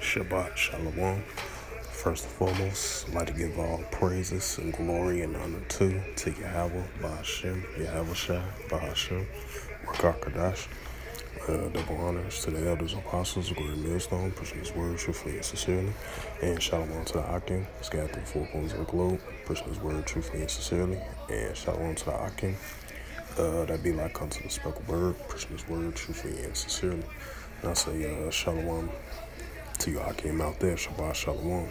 Shabbat Shalom. First and foremost, I'd like to give all praises and glory and honor to to Yahweh, Bahashem, Yahweh Shai, Bahashem, Rakakadash. Uh, double honors to the elders, and apostles, great millstone, pushing his word truthfully and sincerely. And shalom to the Akim, scattered through four corners of the globe, pushing his word truthfully and sincerely. And shalom to the Akim, uh, that be like unto the speckled bird, pushing his word truthfully and sincerely. And I say, uh, shalom to you, Akim out there, Shabbat Shalom.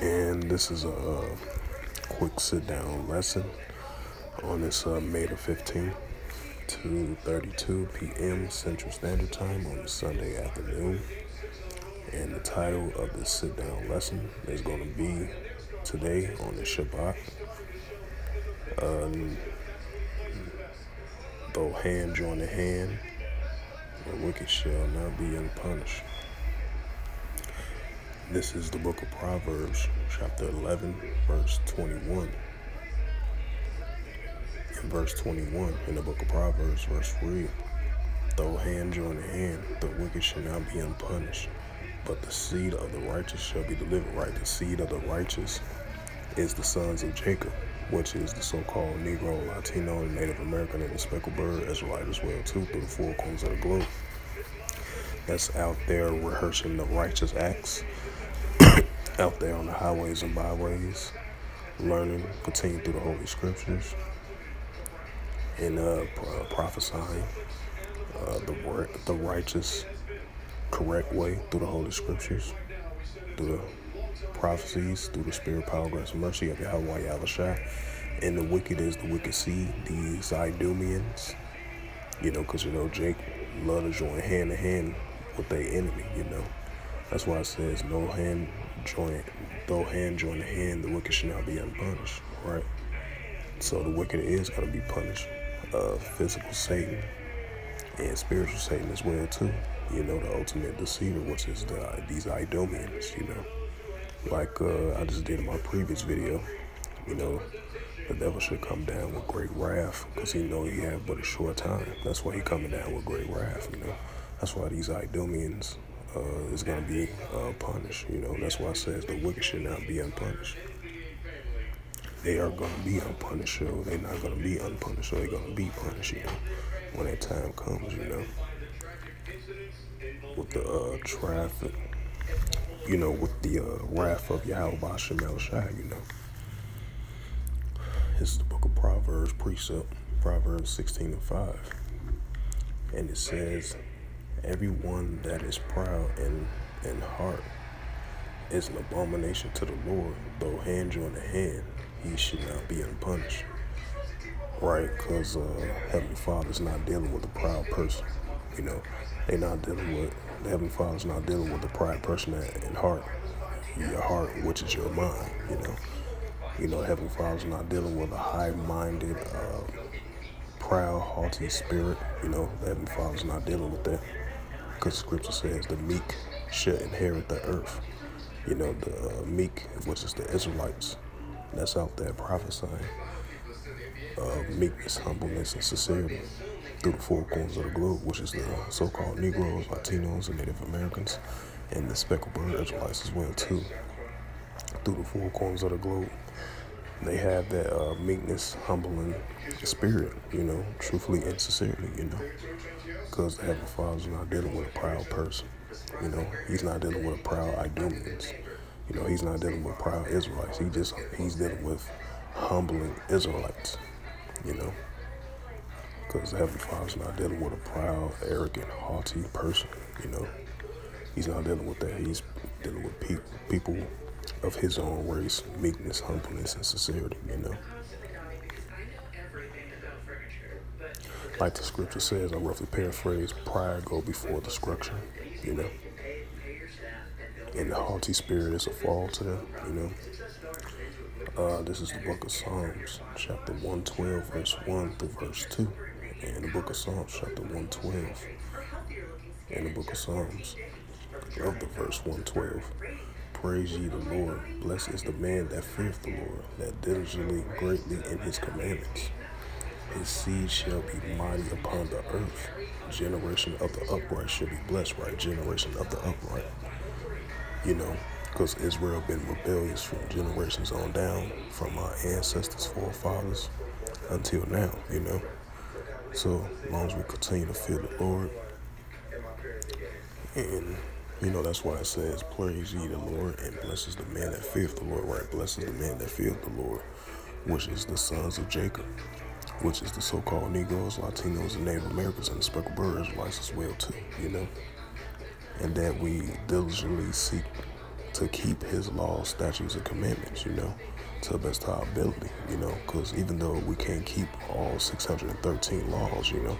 And this is a, quick sit down lesson on this uh, May the 15th. 2.32 p.m. Central Standard Time on Sunday afternoon. And the title of this sit-down lesson is going to be today on the Shabbat. Um, though hand join the hand, the wicked shall not be unpunished. This is the book of Proverbs, chapter 11, verse 21 in verse 21 in the book of Proverbs, verse 3. Though hand join hand, the wicked shall not be unpunished, but the seed of the righteous shall be delivered. Right? The seed of the righteous is the sons of Jacob, which is the so-called Negro, Latino, Native American, and the speckled bird, Israelite as well, too, through the four corners of the globe. That's out there rehearsing the righteous acts, out there on the highways and byways, learning, continuing through the Holy Scriptures, and uh, prophesying uh, the the righteous, correct way through the Holy Scriptures, through the prophecies, through the Spirit, power, grace, mercy of Yahweh Yahushua. And the wicked is the wicked seed, these Idumeans, you know, because, you know, Jake love to join hand to hand with their enemy, you know. That's why it says, no hand join, though hand join hand, the wicked should not be unpunished, right? So the wicked is going to be punished uh, physical Satan and spiritual Satan as well too. You know, the ultimate deceiver, which is the, these Idumeans, you know. Like uh, I just did in my previous video, you know, the devil should come down with great wrath because he know he have but a short time. That's why he coming down with great wrath, you know. That's why these Idumeans uh, is going to be uh, punished, you know. That's why it says the wicked should not be unpunished they are going to be unpunished, so they're not going to be unpunished, so they're going to be punished, you know, when that time comes, you know. With the uh, traffic, you know, with the uh, wrath of Yahweh Shemal Shai, you know. This is the book of Proverbs, precept, Proverbs 16 and 5. And it says, Everyone that is proud in, in heart is an abomination to the Lord, though hand join the hand he should not be unpunished. Right? Because uh, Heavenly Father's not dealing with a proud person. You know, they're not dealing with, the Heavenly Father's not dealing with a pride person in heart. Your heart, which is your mind, you know. You know, Heavenly Father's not dealing with a high-minded, uh, proud, haughty spirit. You know, Heavenly Father's not dealing with that. Because Scripture says the meek shall inherit the earth. You know, the uh, meek, which is the Israelites, that's out there prophesying uh, meekness, humbleness, and sincerity through the four corners of the globe, which is the so-called Negroes, Latinos, and Native Americans, and the speckled bird Israelites as well too. Through the four corners of the globe, they have that uh, meekness, humbling spirit, you know, truthfully and sincerely, you know, because the Heavenly Father's not dealing with a proud person, you know, He's not dealing with a proud Idumeans. You know, he's not dealing with proud Israelites. He just he's dealing with humbling Israelites. You know, because the Heavenly Father's not dealing with a proud, arrogant, haughty person. You know, he's not dealing with that. He's dealing with people, people of his own race, meekness, humbleness, and sincerity. You know. Like the scripture says, I roughly paraphrase, pride go before destruction, you know and the haughty spirit is a fall to them, you know. Uh, this is the book of Psalms, chapter 112, verse 1 through verse 2. And the book of Psalms, chapter 112. And the book of Psalms, of the verse 112. Praise ye the Lord. Blessed is the man that feareth the Lord, that diligently greatly in his commandments. His seed shall be mighty upon the earth. Generation of the upright shall be blessed, right? Generation of the upright you know, because Israel been rebellious from generations on down, from our ancestors, forefathers, until now, you know. So as long as we continue to fear the Lord, and you know that's why it says, "Praise ye the Lord, and blesses the man that feareth the Lord." Right, blesses the man that feareth the Lord, which is the sons of Jacob, which is the so-called Negroes, Latinos, and Native Americans, and the speckled bird Israelites as well too. You know, and that we diligently seek to keep his laws, statutes, and commandments, you know, to the best of our ability, you know, because even though we can't keep all 613 laws, you know,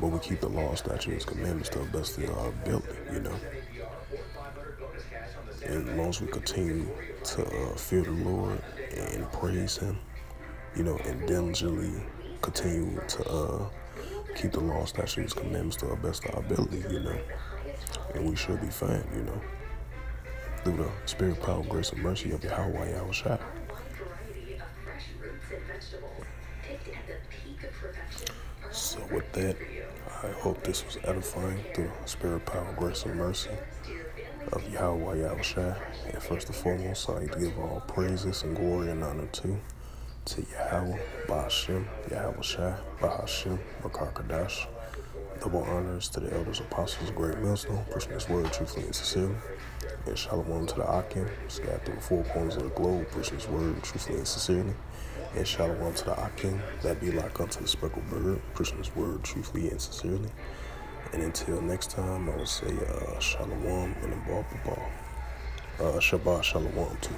but we keep the laws, statutes, commandments to the best of our ability, you know. And as long as we continue to uh, fear the Lord and praise Him, you know, and diligently continue to uh, keep the laws, statutes, commandments to the best of our ability, you know, and we should be fine, you know through the spirit, power, grace, and mercy of Yahweh Yahushua. So with that, I hope this was edifying through spirit, power, grace, and mercy of Yahweh Yahushua. And first and foremost, I like to give all praises and glory and honor to to Yahweh, Bahashim, Yahweh Shai, Bahashim, Bakar Double honors to the elders, apostles, great millstone, pushing this word truthfully and sincerely. And shalom to the Akim, scattered through the four corners of the globe, preaching his word truthfully and sincerely. And shalom to the Akim, that be like unto the speckled bird, preaching his word truthfully and sincerely. And until next time, I will say uh, shalom and a ball, ball. Uh, Shabbat shalom too.